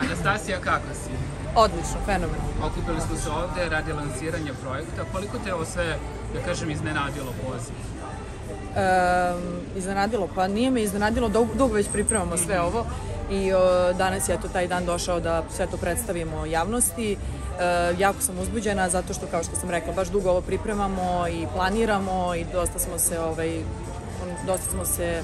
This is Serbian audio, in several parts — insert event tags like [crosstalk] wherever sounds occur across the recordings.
Anastasija, kako si? Odlično, fenomenalno. Okupili smo se ovde radi lansiranja projekta. Koliko te ovo sve, da kažem, iznenadilo poziv? Um, iznenadilo, pa nije me iznenadilo, dugo, dugo već pripremamo sve ovo i o, danas je eto taj dan došao da sve to predstavimo javnosti. E, jako sam uzbuđena zato što, kao što sam rekla, baš dugo ovo pripremamo i planiramo i dosta smo se, ovaj, dosta smo se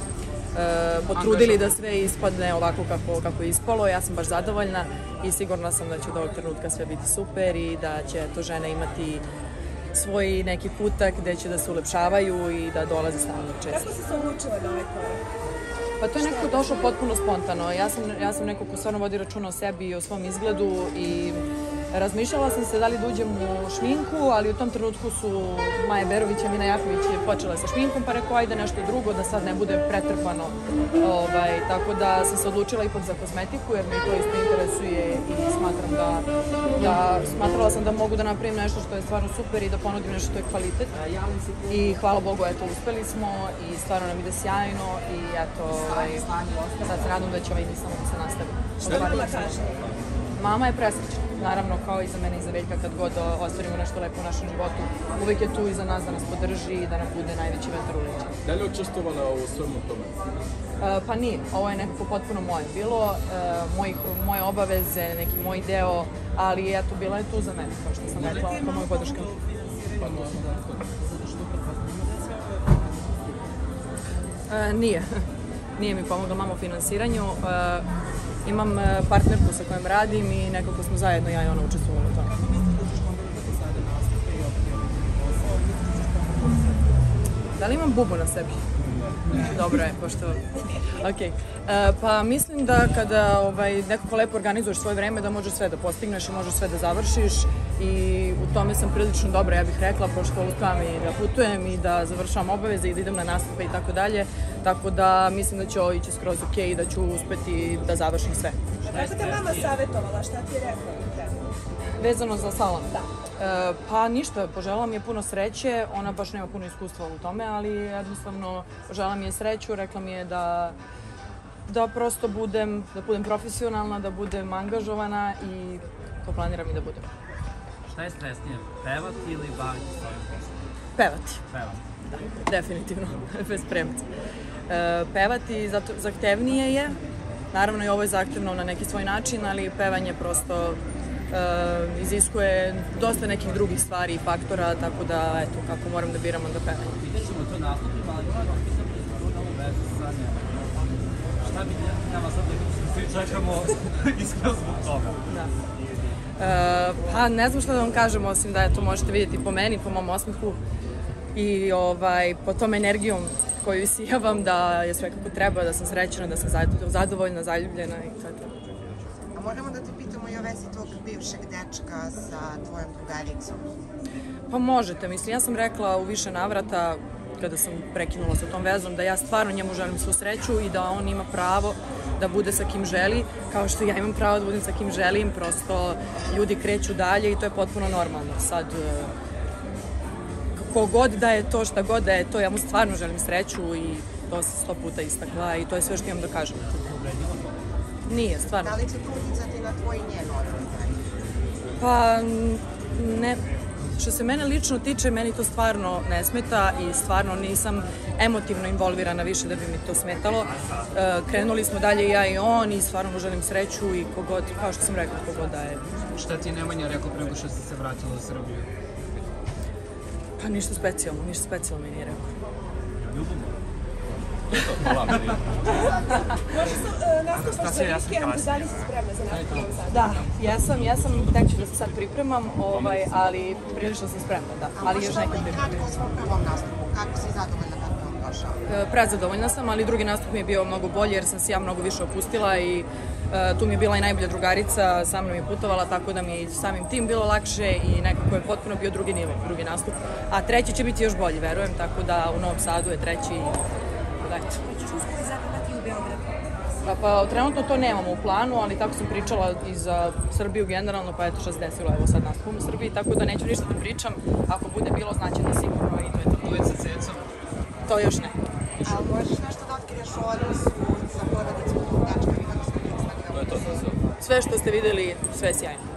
potrudili da sve ispadne ovako kako, kako je ispalo. Ja sam baš zadovoljna i sigurna sam da će od ovog trenutka sve biti super i da će to žene imati svoj neki kutak gde će da se ulepšavaju i da dolaze stalno često. Kako si se odlučila da ovaj korak? Pa to je nekako došlo potpuno spontano. Ja sam, ja sam neko ko stvarno vodi računa o sebi i o svom izgledu i Razmišljala sam se da li da uđem u šminku, ali u tom trenutku su Maja Berović i Mina Jaković je počela sa šminkom, pa rekao ajde nešto drugo, da sad ne bude pretrpano. Ovaj, tako da sam se odlučila ipak za kozmetiku, jer me to isto interesuje i smatram da, da, smatrala sam da mogu da napravim nešto što je stvarno super i da ponudim nešto što je kvalitet. I hvala Bogu, eto, uspeli smo i stvarno nam ide sjajno i eto, ovaj, sad se nadam da će ovaj samo da se nastavi. Šta kaže? Mama je presrećna naravno kao i za mene i za Veljka kad god ostvarimo nešto lepo u našem životu, uvek je tu i za nas da nas podrži i da nam bude najveći vetar u leđa. Da li je učestvovala u svemu tome? E, pa nije, ovo je nekako potpuno moje bilo, e, moj, moje obaveze, neki moj deo, ali eto, bila je tu za mene, kao što sam rekla, kao moja podrška. Pa to E, nije. [laughs] nije mi pomogla mama u finansiranju. E, imam e, partnerku sa kojom radim i nekako smo zajedno, ja i ona učestvovali u tome. Da li imam bubu na sebi? Dobro je, pošto... Ok. E, pa mislim da kada ovaj, nekako lepo organizuješ svoje vreme da možeš sve da postigneš i možeš sve da završiš i u tome sam prilično dobra, ja bih rekla, pošto uspevam i da putujem i da završavam obaveze i da idem na nastupe i tako dalje. Tako da mislim da će ovo ići skroz ok i da ću uspeti da završim sve. Kako te mama savjetovala? Šta ti je rekla? Vezano za salon? Da. E, pa ništa, požela mi je puno sreće, ona baš nema puno iskustva u tome, ali jednostavno požela mi je sreću, rekla mi je da da prosto budem, da budem profesionalna, da budem angažovana i to planiram i da budem. Šta je stresnije, pevati ili baviti svojim poslom? Pevati. Pevati. Da, definitivno, [laughs] bez premca. E, pevati zato, zahtevnije je, naravno i ovo je zahtevno na neki svoj način, ali pevanje prosto uh, iziskuje dosta nekih drugih stvari i faktora, tako da, eto, kako moram da biram onda pevanje. Vidjet ćemo to nastupima, ali moram da pitam jednu u vezu sa njema. Šta bi nama sad da svi čekamo [laughs] iskreno zbog toga? Da. Uh, pa ne znam šta da vam kažem, osim da eto, možete vidjeti po meni, po mom osmehu i ovaj, po tom energijom koju isijavam da je sve kako treba, da sam srećena, da sam zadovoljna, zaljubljena i to je to. A moramo da te pitamo i o vezi tvog bivšeg dečka sa tvojom drugaricom. Pa možete, mislim, ja sam rekla u više navrata kada sam prekinula sa tom vezom da ja stvarno njemu želim svu sreću i da on ima pravo da bude sa kim želi, kao što ja imam pravo da budem sa kim želim, prosto ljudi kreću dalje i to je potpuno normalno. Sad, kogod da je to, šta god da je to, ja mu stvarno želim sreću i to se sto puta istakla i to je sve što imam da kažem. Nije, stvarno. Da li će to uticati na tvoj i njen odnos? Pa, ne, što se mene lično tiče, meni to stvarno ne smeta i stvarno nisam emotivno involvirana više da bi mi to smetalo. E, krenuli smo dalje ja i on i stvarno mu želim sreću i kogod, kao što sam rekla, kogod da je. Šta ti je Nemanja rekao prego što si se vratila u Srbiju? Pa ništa specijalno, ništa specijalno mi nije rekao. Ljubomor. Možda sam nastupaš za vikend, da li si spremna za nastup? Da, jesam, jesam, tek ću da se sad pripremam, ovaj, ali prilično sam spremna, da. Ali još nekad pripremam. Kratko o svom prvom nastupu, kako si zadovoljna kako je on prošao? E, Prezadovoljna sam, ali drugi nastup mi je bio mnogo bolji jer sam se ja mnogo više opustila i e, tu mi je bila i najbolja drugarica, sa mnom je putovala, tako da mi je samim tim bilo lakše i nekako je potpuno bio drugi nivo, drugi nastup. A treći će biti još bolji, verujem, tako da u Novom Sadu je treći da uskoro zatrpati u Beogradu? Pa, pa trenutno to nemamo u planu, ali tako sam pričala i za Srbiju generalno, pa eto šta se desilo, evo sad nastupam u Srbiji, tako da neću ništa da pričam, ako bude bilo znači da sigurno i to je to. Duet sa cecom? To još ne. A možeš nešto da otkriješ o odnosu sa porodicom dečka, vi kako ste Instagramu? To je to, to sve što ste videli, sve sjajno.